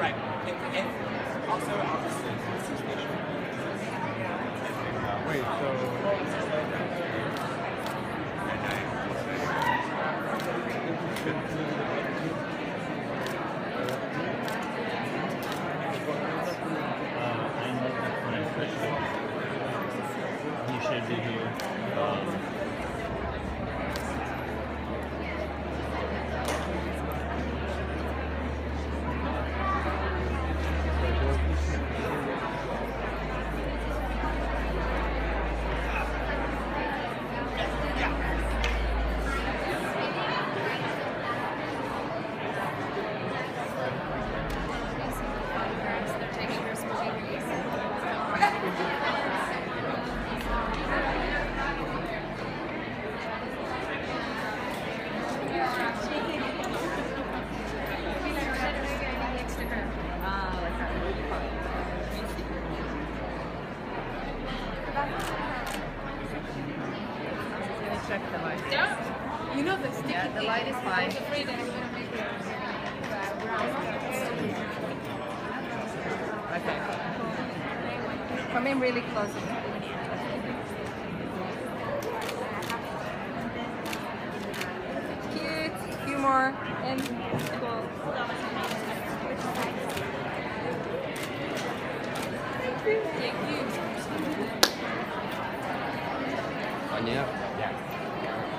right. And, and also, obviously, this is Wait, so. Uh, I know that when I first he should be here. Um, check the light. You know the sticky Yeah, the light is fine. I was afraid that it was gonna make it. Okay. Come in really close. Cute. Few more. And cool. Thank you. Thank you. Anya.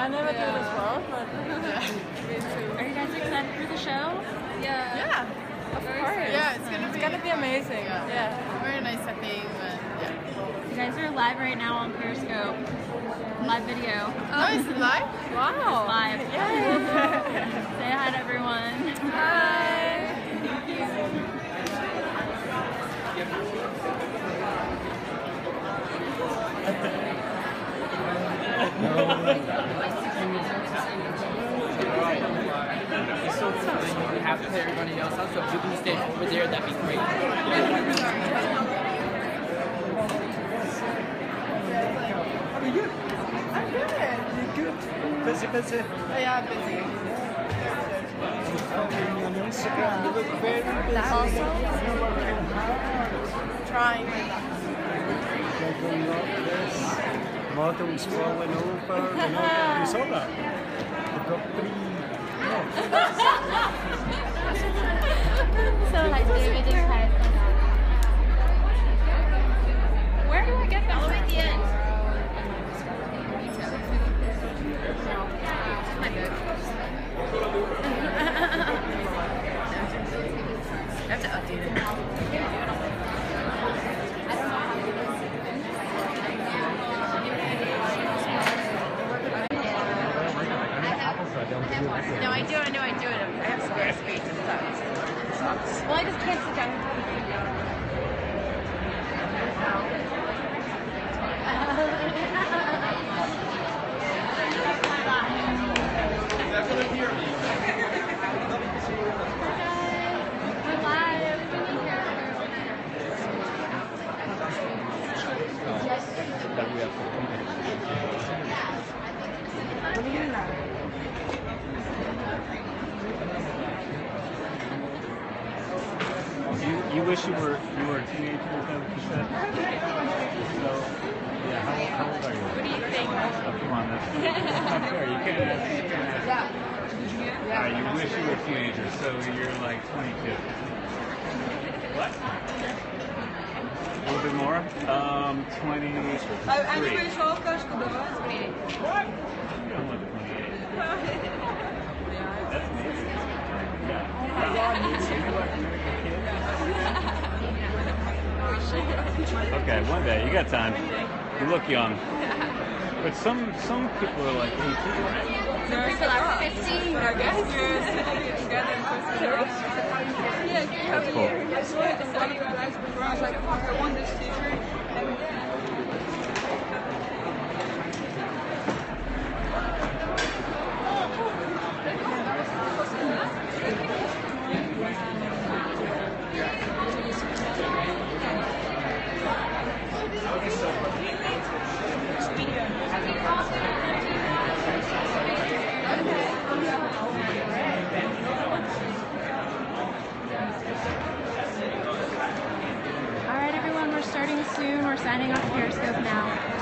Yeah, I never do it as well, but Are you guys excited for the show? yeah. Yeah. Of course. Yeah, it's gonna It's be. gonna be amazing. Yeah. Yeah. Very nice setting, and yeah. You guys are live right now on Periscope. Live video. Oh, it's live? Wow. Live. Yeah. Say hi to everyone. Hi. So then you have to pay everybody else out. So if you can stay over there, that'd be great. Busy, busy. Oh, yeah, busy. On Instagram, you look very busy. Also. Trying. Like this. Models falling over. You, know, you saw that? Three. So like David is kind Where do I get that? All the way at the end. I have to update it. No, I do. I know I do it. I have spare space and sucks. Well, I just can't sit down. We're. That we have for company. you, you wish you were you were a teenager, is that what you said? So, yeah, how, how old are you? What do you think? Oh, come on, that's, that's not fair. You can't ask. You can't ask. Yeah. All right, you wish you were a teenager, so you're like 22. What? A little bit more? Um, 23. А они пришел кашку давать. What? I'm like 28. That's amazing. Okay, one day you got time. You look young, but some some people are like 18, right? People are 15. I guess you're sitting together in person. Yeah, That's cool. guys before. I was like, fuck, I won this t-shirt. All right, everyone, we're starting soon. We're signing off Periscope now.